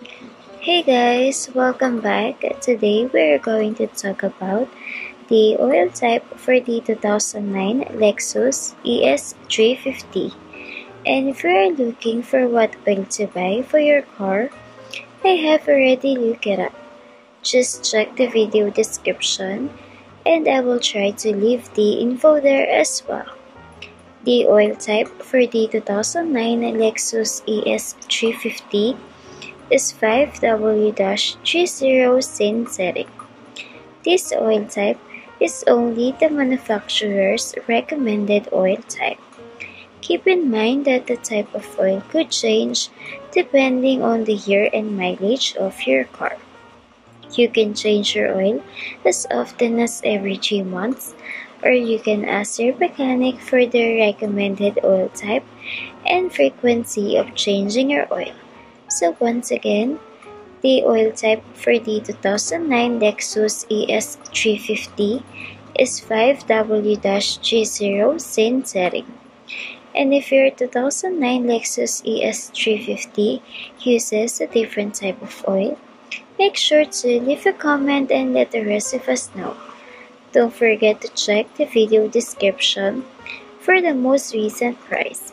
Hey guys, welcome back. Today we're going to talk about the oil type for the 2009 Lexus ES350. And if you're looking for what oil to buy for your car, I have already looked it up. Just check the video description and I will try to leave the info there as well. The oil type for the 2009 Lexus ES350 is 5W-30 synthetic. This oil type is only the manufacturer's recommended oil type. Keep in mind that the type of oil could change depending on the year and mileage of your car. You can change your oil as often as every 3 months or you can ask your mechanic for the recommended oil type and frequency of changing your oil. So once again, the oil type for the 2009 Lexus ES350 is 5W-30 setting. And if your 2009 Lexus ES350 uses a different type of oil, make sure to leave a comment and let the rest of us know. Don't forget to check the video description for the most recent price.